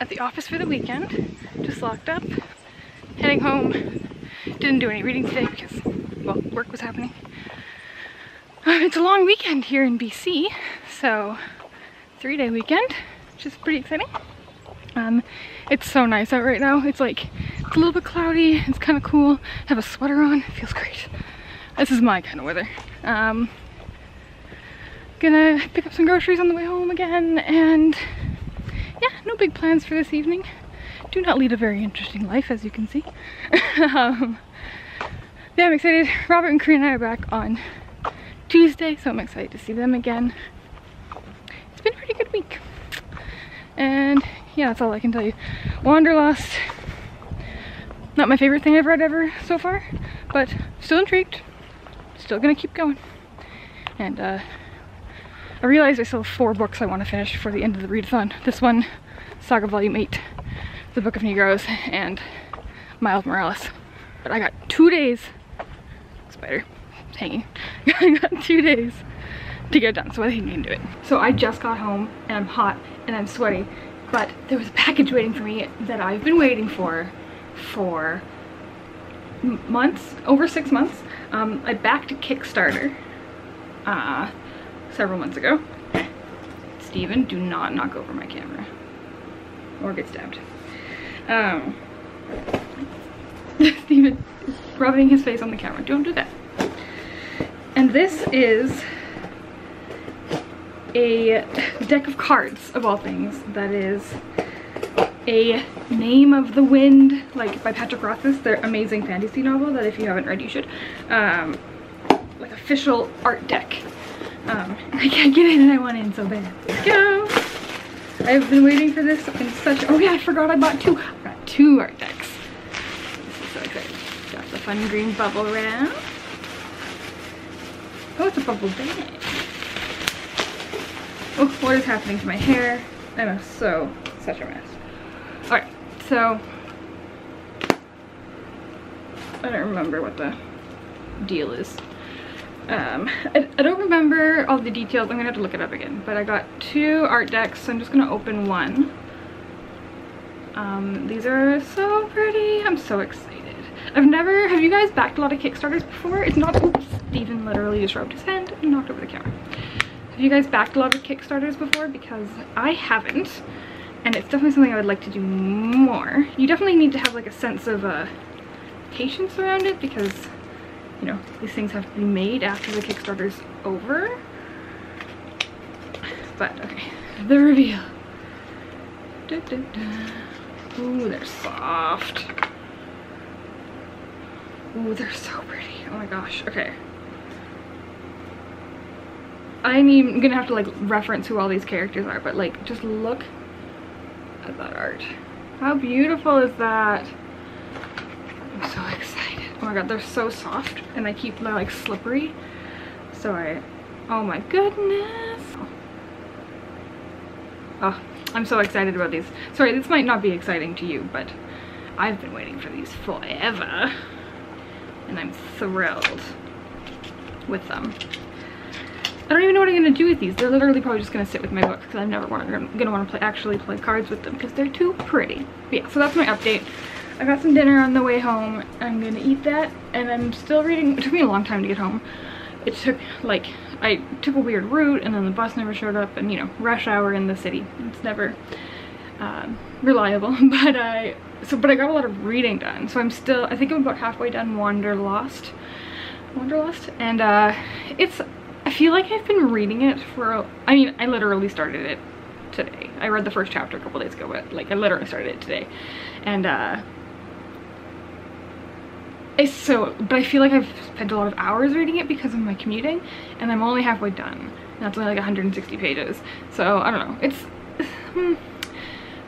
At the office for the weekend. Just locked up heading home. Didn't do any reading today because, well, work was happening. It's a long weekend here in BC, so three day weekend, which is pretty exciting. Um, it's so nice out right now. It's like, it's a little bit cloudy, it's kind of cool. I have a sweater on, it feels great. This is my kind of weather. Um, gonna pick up some groceries on the way home again, and yeah, no big plans for this evening do not lead a very interesting life, as you can see. um, yeah, I'm excited. Robert and Karina are back on Tuesday, so I'm excited to see them again. It's been a pretty good week. And yeah, that's all I can tell you. Wanderlost, not my favorite thing I've read ever so far, but still intrigued. Still gonna keep going. And uh, I realized I still have four books I want to finish for the end of the readathon. This one, Saga Volume 8, the Book of Negroes and Miles Morales. But I got two days, spider hanging, I got two days to get done, so I think I can do it. So I just got home and I'm hot and I'm sweaty, but there was a package waiting for me that I've been waiting for for months, over six months. Um, I backed Kickstarter uh, several months ago. Steven, do not knock over my camera or get stabbed. Um, Steven rubbing his face on the camera. Don't do that. And this is a deck of cards, of all things, that is A Name of the Wind, like by Patrick Rothfuss, their amazing fantasy novel that if you haven't read, you should. Um, like official art deck. Um, I can't get in and I want in so bad. Let's go. I've been waiting for this in such, oh yeah, I forgot I bought two. I got two art decks. This is so exciting. Got the fun green bubble wrap. Oh, it's a bubble bag. Oh, what is happening to my hair? I'm so, such a mess. Alright, so, I don't remember what the deal is. Um, I, I, don't remember all the details. I'm gonna have to look it up again. But I got two art decks, so I'm just gonna open one. Um, these are so pretty. I'm so excited. I've never, have you guys backed a lot of Kickstarters before? It's not, oops, Steven literally just rubbed his hand and knocked over the camera. Have you guys backed a lot of Kickstarters before? Because I haven't. And it's definitely something I would like to do more. You definitely need to have like a sense of uh, patience around it because you know, these things have to be made after the Kickstarter's over. But, okay, the reveal. Da, da, da. Ooh, they're soft. Ooh, they're so pretty. Oh my gosh, okay. I'm gonna have to like reference who all these characters are, but like just look at that art. How beautiful is that? I'm so excited. Oh my god, they're so soft and I keep they're like slippery. So I, oh my goodness. Oh, I'm so excited about these. Sorry, this might not be exciting to you, but I've been waiting for these forever. And I'm thrilled with them. I don't even know what I'm gonna do with these. They're literally probably just gonna sit with my book because I'm never wanna, gonna wanna play, actually play cards with them because they're too pretty. But yeah, so that's my update. I got some dinner on the way home. I'm gonna eat that and I'm still reading. It took me a long time to get home. It took like, I took a weird route and then the bus never showed up and you know, rush hour in the city. It's never um, reliable, but I, so, but I got a lot of reading done. So I'm still, I think I'm about halfway done Wanderlust. Wanderlust? And uh, it's, I feel like I've been reading it for, I mean, I literally started it today. I read the first chapter a couple days ago, but like I literally started it today. And uh, it's so, but I feel like I've spent a lot of hours reading it because of my commuting and I'm only halfway done. And that's only like 160 pages. So I don't know, it's, hmm,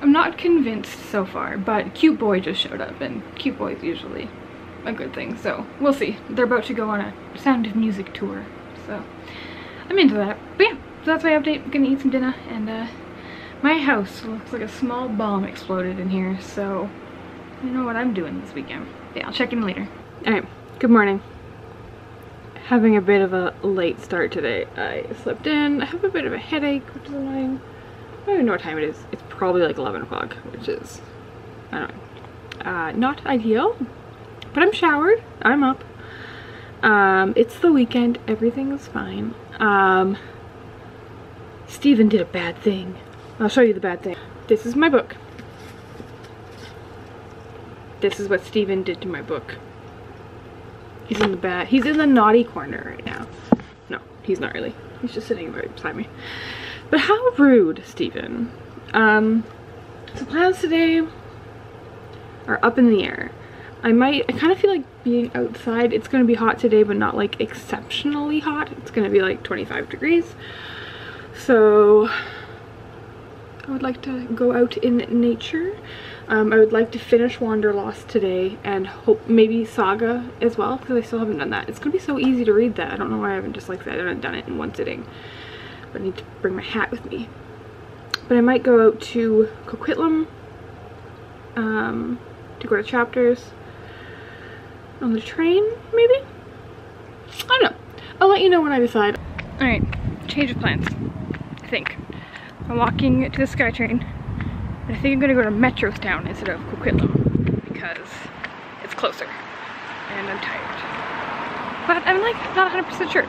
I'm not convinced so far, but Cute Boy just showed up and Cute Boy is usually a good thing. So we'll see. They're about to go on a Sound of Music tour. So I'm into that. But yeah, so that's my update. I'm gonna eat some dinner and uh, my house looks like a small bomb exploded in here. So I don't know what I'm doing this weekend. Yeah, I'll check in later. Alright, good morning. Having a bit of a late start today. I slept in, I have a bit of a headache, which is annoying. I don't even know what time it is. It's probably like 11 o'clock, which is, I don't know, uh, not ideal. But I'm showered, I'm up. Um, it's the weekend, everything's fine. Um, Steven did a bad thing. I'll show you the bad thing. This is my book. This is what Steven did to my book. He's in the bad, he's in the naughty corner right now. No, he's not really. He's just sitting right beside me. But how rude, Steven. Um, so plans today are up in the air. I might, I kind of feel like being outside. It's going to be hot today, but not like exceptionally hot. It's going to be like 25 degrees. So I would like to go out in nature. Um, I would like to finish Wanderlost today and hope maybe Saga as well because I still haven't done that. It's gonna be so easy to read that. I don't know why I haven't just like said I haven't done it in one sitting. But I need to bring my hat with me. But I might go out to Coquitlam um, to go to chapters on the train maybe? I don't know. I'll let you know when I decide. Alright, change of plans. I think. I'm walking to the SkyTrain I think I'm gonna go to Metrotown instead of Coquitlam because it's closer and I'm tired. But I'm like not 100% sure.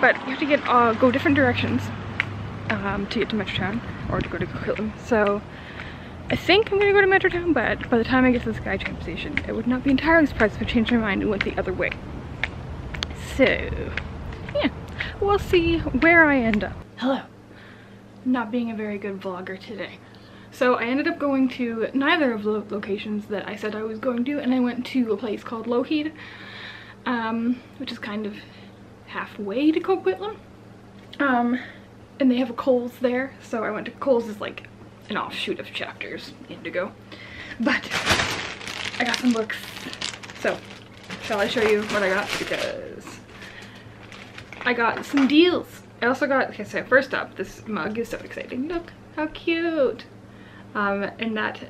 But you have to get uh, go different directions um, to get to Metrotown or to go to Coquitlam. So I think I'm gonna go to Metrotown, but by the time I get to the SkyTrain station, it would not be entirely surprised if I changed my mind and went the other way. So yeah, we'll see where I end up. Hello. Not being a very good vlogger today. So I ended up going to neither of the locations that I said I was going to and I went to a place called Lougheed, um, which is kind of halfway to Coquitlam. Um, and they have a Coles there, so I went to Coles is like an offshoot of Chapters Indigo. But I got some books, so shall I show you what I got? Because I got some deals. I also got, okay, so first up, this mug is so exciting. Look how cute. Um, and that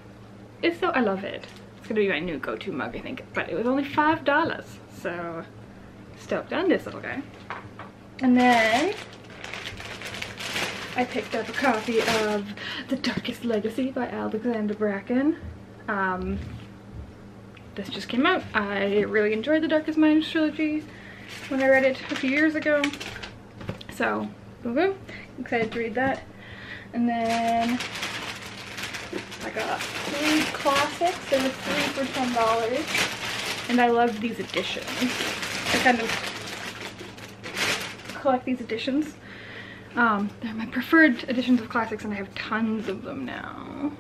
is so, I love it. It's gonna be my new go-to mug, I think. But it was only $5, so stoked on this little guy. And then I picked up a copy of The Darkest Legacy by Alexandra Bracken. Um, this just came out. I really enjoyed the Darkest Minds trilogy when I read it a few years ago. So, boom boom. Excited to read that. And then I got three classics. There were three for ten dollars. And I love these editions. I kind of collect these editions. Um, they're my preferred editions of classics and I have tons of them now.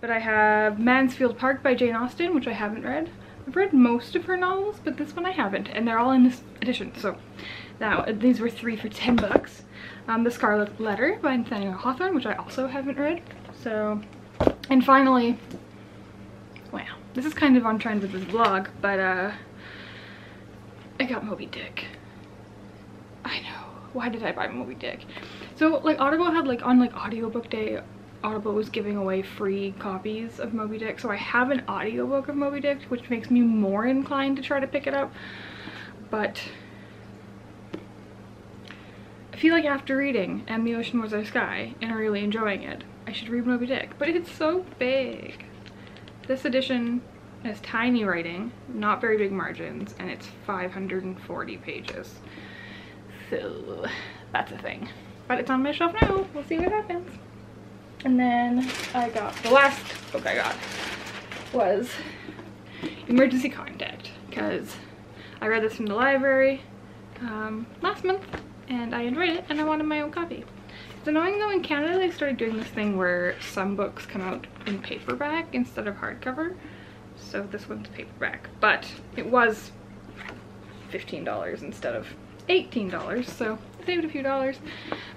But I have Mansfield Park by Jane Austen, which I haven't read. I've read most of her novels, but this one I haven't, and they're all in this edition. So now these were three for 10 bucks. Um, the Scarlet Letter by Nathaniel Hawthorne, which I also haven't read. So, and finally, wow, this is kind of on trend with this vlog, but uh, I got Moby Dick. I know why did I buy Moby Dick? So like Audible had like on like audiobook day, Audible was giving away free copies of Moby Dick. So I have an audiobook of Moby Dick, which makes me more inclined to try to pick it up. But I feel like after reading And the Ocean Was Our Sky and really enjoying it, I should read Moby Dick. But it's so big. This edition has tiny writing, not very big margins, and it's 540 pages. So that's a thing. But it's on my shelf now. We'll see what happens. And then I got, the last book I got was Emergency Contact because I read this from the library um, last month and I enjoyed it and I wanted my own copy. It's annoying though in Canada they started doing this thing where some books come out in paperback instead of hardcover. So this one's paperback, but it was $15 instead of $18 so I saved a few dollars.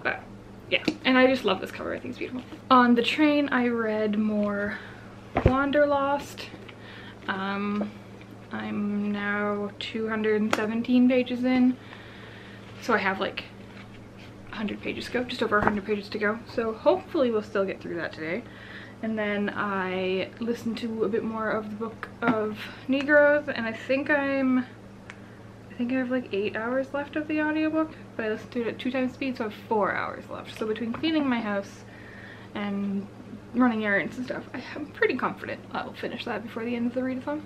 But yeah and I just love this cover I think it's beautiful. On the train I read more Wanderlost um I'm now 217 pages in so I have like 100 pages go just over 100 pages to go so hopefully we'll still get through that today and then I listened to a bit more of the book of Negroes and I think I'm I think I have like eight hours left of the audiobook, but I listened to it at two times speed, so I have four hours left. So between cleaning my house and running errands and stuff, I'm pretty confident I'll finish that before the end of the readathon.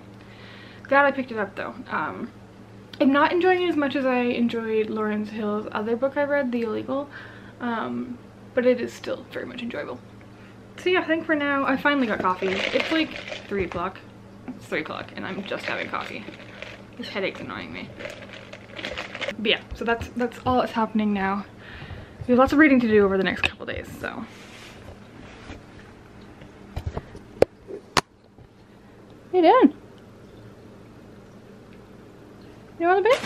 Glad I picked it up though. Um, I'm not enjoying it as much as I enjoyed Lawrence Hill's other book I read, The Illegal, um, but it is still very much enjoyable. So yeah, I think for now, I finally got coffee. It's like 3 o'clock. It's 3 o'clock and I'm just having coffee. This headache's annoying me. But yeah, so that's that's all that's happening now. We have lots of reading to do over the next couple days, so. You doing? You want a bit?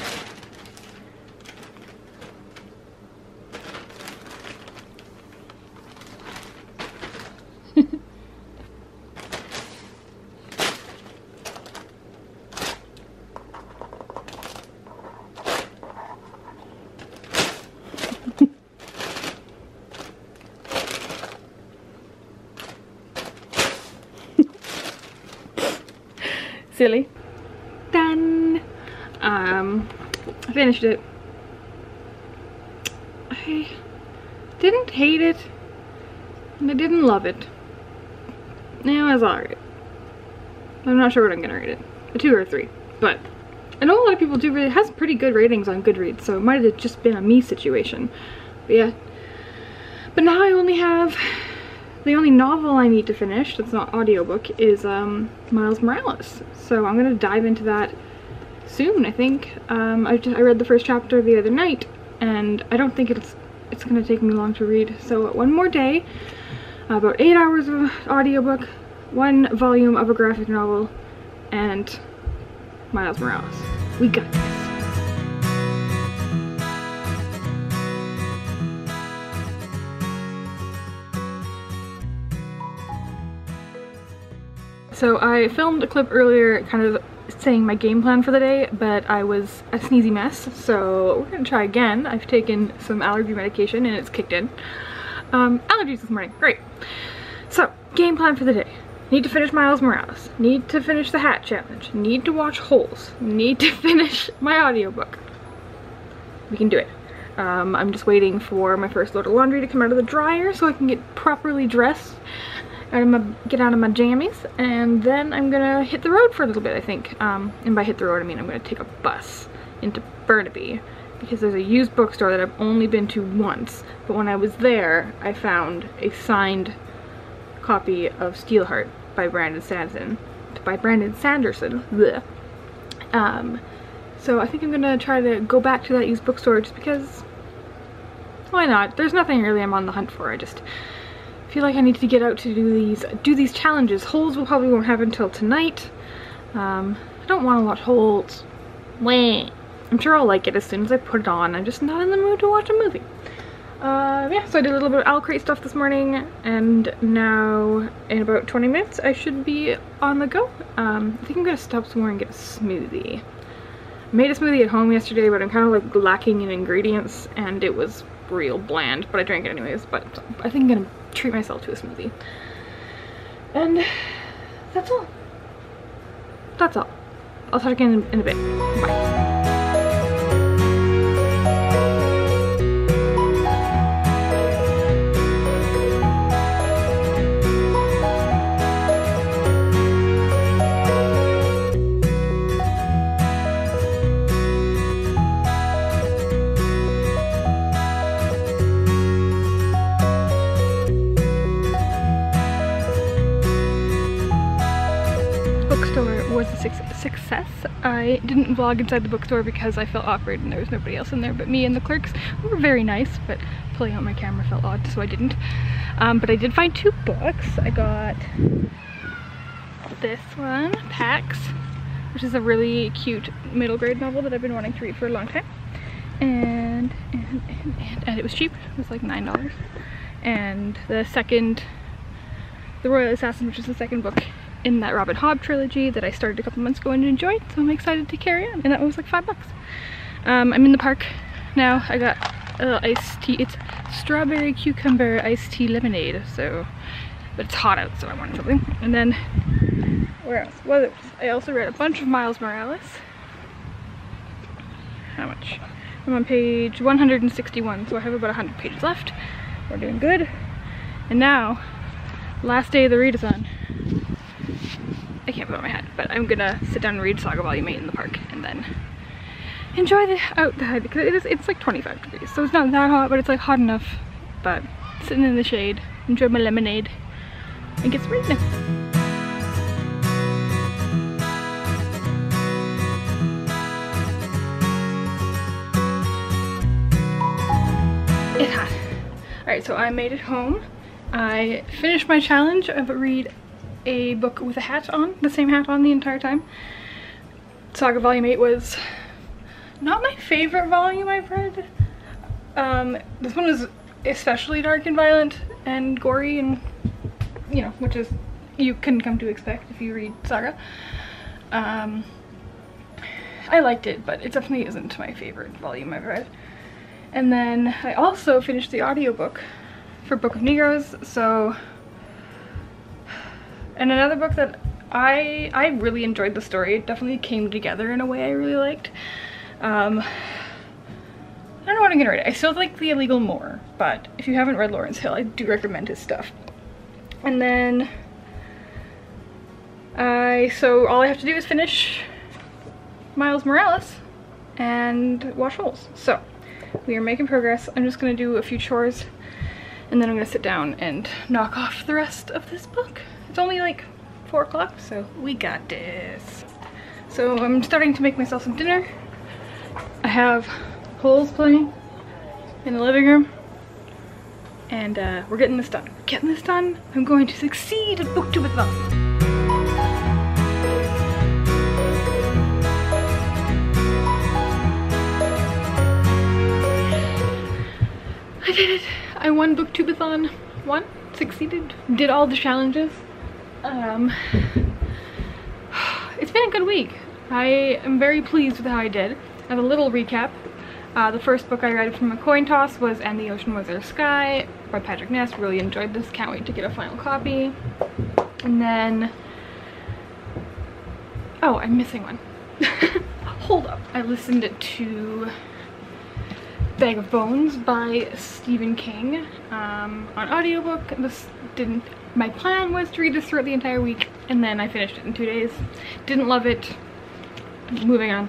silly. Done. Um, I finished it. I didn't hate it, and I didn't love it. It was alright. I'm not sure what I'm gonna rate it. A two or a three. But I know a lot of people do really has pretty good ratings on Goodreads, so it might have just been a me situation. But yeah. But now I only have the only novel I need to finish that's not audiobook is um, Miles Morales. So I'm gonna dive into that soon, I think. Um, I, just, I read the first chapter the other night and I don't think it's it's gonna take me long to read. So one more day about eight hours of audiobook, one volume of a graphic novel, and Miles Morales. We got this. So I filmed a clip earlier kind of saying my game plan for the day, but I was a sneezy mess, so we're gonna try again. I've taken some allergy medication and it's kicked in. Um, allergies this morning, great. So, game plan for the day. Need to finish Miles Morales. Need to finish the hat challenge. Need to watch Holes. Need to finish my audiobook. We can do it. Um, I'm just waiting for my first load of laundry to come out of the dryer so I can get properly dressed out of my, get out of my jammies and then I'm gonna hit the road for a little bit I think. Um, and by hit the road I mean I'm gonna take a bus into Burnaby because there's a used bookstore that I've only been to once. But when I was there I found a signed copy of Steelheart by Brandon Sanderson by Brandon Sanderson. Um, so I think I'm gonna try to go back to that used bookstore just because why not? There's nothing really I'm on the hunt for I just feel like I need to get out to do these do these challenges. Holes will probably won't happen until tonight. Um, I don't want to watch Holes. Wait. I'm sure I'll like it as soon as I put it on. I'm just not in the mood to watch a movie. Uh, yeah, so I did a little bit of OwlCrate stuff this morning, and now in about 20 minutes I should be on the go. Um, I think I'm gonna stop somewhere and get a smoothie. I made a smoothie at home yesterday, but I'm kind of like lacking in ingredients, and it was real bland, but I drank it anyways, but I think I'm gonna treat myself to a smoothie. And that's all. That's all. I'll talk again in, a bit. Bye. I didn't vlog inside the bookstore because I felt awkward and there was nobody else in there but me and the clerks who were very nice, but pulling out my camera felt odd, so I didn't. Um, but I did find two books. I got this one, Pax, which is a really cute middle grade novel that I've been wanting to read for a long time. And, and, and, and, and it was cheap. It was like $9. And the second, The Royal Assassin, which is the second book in that Robin Hobb trilogy that I started a couple months ago and enjoyed, so I'm excited to carry on. And that was like five bucks. Um, I'm in the park now. I got uh, iced tea. It's strawberry cucumber iced tea lemonade, so, but it's hot out, so I wanted something. And then, where else? Well, I also read a bunch of Miles Morales. How much? I'm on page 161, so I have about 100 pages left. We're doing good. And now, last day of the readathon. I can't put my hat, but I'm gonna sit down and read Saga Volume 8 in the park and then enjoy the outside because it is it's like 25 degrees, so it's not that hot, but it's like hot enough. But sitting in the shade, enjoy my lemonade, and get some reading. It's hot. Alright, so I made it home. I finished my challenge of read a book with a hat on, the same hat on the entire time. Saga Volume 8 was not my favorite volume I've read. Um, this one was especially dark and violent and gory and, you know, which is, you can come to expect if you read Saga. Um, I liked it, but it definitely isn't my favorite volume I've read. And then I also finished the audiobook for Book of Negroes, so and another book that I I really enjoyed the story. It definitely came together in a way I really liked. Um, I don't know what I'm gonna read. I still like The Illegal more, but if you haven't read Lawrence Hill, I do recommend his stuff. And then I so all I have to do is finish Miles Morales and wash holes. So we are making progress. I'm just gonna do a few chores and then I'm gonna sit down and knock off the rest of this book. It's only like four o'clock, so we got this. So I'm starting to make myself some dinner. I have holes playing in the living room. and uh, we're getting this done. Getting this done, I'm going to succeed at Booktubeathon. I did it! I won Booktubeathon. Won? Succeeded. Did all the challenges. Um, it's been a good week. I am very pleased with how I did. As a little recap, uh, the first book I read from a coin toss was And the Ocean Was Our Sky by Patrick Ness. Really enjoyed this. Can't wait to get a final copy. And then... Oh, I'm missing one. Hold up. I listened to Bag of Bones by Stephen King um, on audiobook. This didn't... My plan was to read this throughout the entire week and then I finished it in two days. Didn't love it. Moving on.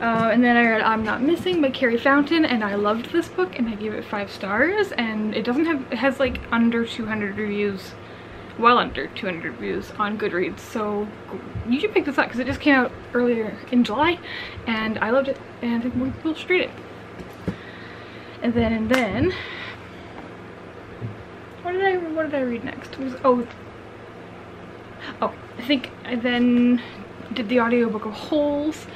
Uh, and then I read I'm Not Missing by Carrie Fountain and I loved this book and I gave it five stars and it doesn't have, it has like under 200 reviews, well under 200 views on Goodreads so you should pick this up because it just came out earlier in July and I loved it and I think more people should read it. And then, and then, what did I, what did I read next? It was, oh, oh, I think I then did the audiobook of Holes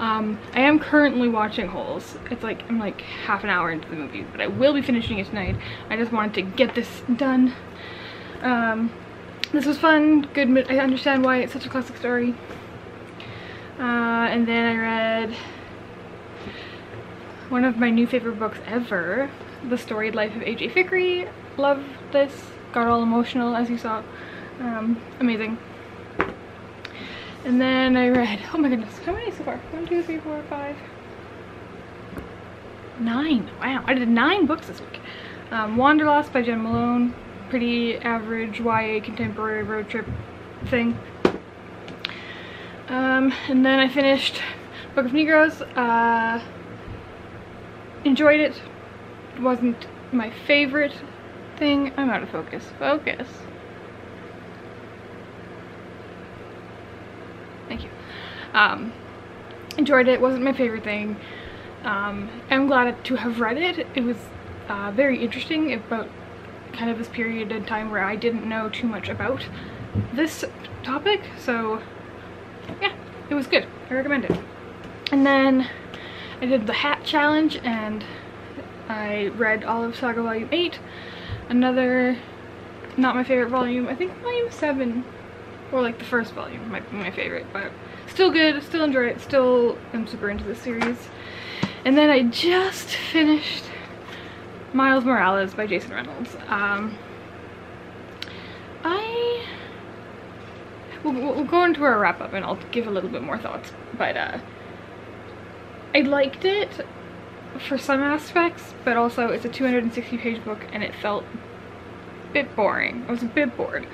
um, I am currently watching Holes. It's like, I'm like half an hour into the movie, but I will be finishing it tonight. I just wanted to get this done. Um, this was fun, good, I understand why it's such a classic story. Uh, and then I read one of my new favorite books ever, The Storied Life of A.J. Fikry. Love this, got all emotional as you saw. Um, amazing. And then I read, oh my goodness, how many so far? One, two, three, four, five, nine. Wow, I did nine books this week. Um, Wanderlost by Jen Malone, pretty average YA contemporary road trip thing. Um, and then I finished Book of Negroes. Uh, enjoyed it. Wasn't my favorite thing. I'm out of focus. Focus. Thank you. Um, enjoyed it. Wasn't my favorite thing. Um, I'm glad to have read it. It was uh, very interesting about kind of this period in time where I didn't know too much about this topic. So yeah, it was good. I recommend it. And then I did the hat challenge and I read all of Saga Volume 8. Another, not my favorite volume, I think Volume 7 or like the first volume might be my favorite, but still good, still enjoy it, still am super into this series. And then I just finished Miles Morales by Jason Reynolds. Um, I we'll, we'll, go into our wrap up and I'll give a little bit more thoughts, but uh, I liked it for some aspects, but also it's a 260 page book and it felt a bit boring. I was a bit bored.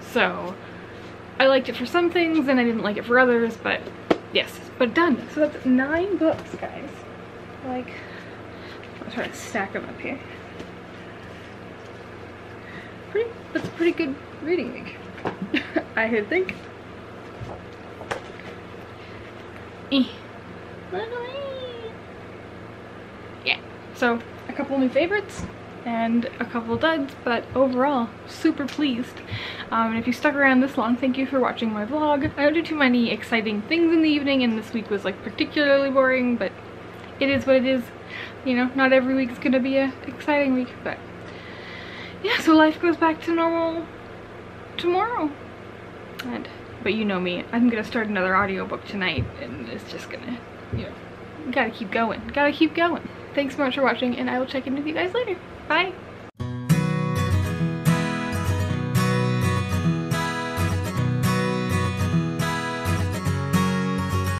So I liked it for some things and I didn't like it for others, but yes, but done. So that's nine books, guys. Like, I'll try to stack them up here. Pretty, that's a pretty good reading week, I think. Eh. Yeah, so a couple new favorites and a couple duds, but overall, super pleased. Um, and if you stuck around this long, thank you for watching my vlog. I don't do too many exciting things in the evening, and this week was like particularly boring, but it is what it is. You know, not every week is gonna be a exciting week, but yeah, so life goes back to normal tomorrow. And, but you know me, I'm gonna start another audiobook tonight, and it's just gonna, you know, gotta keep going, gotta keep going. Thanks so much for watching, and I will check in with you guys later. Bye.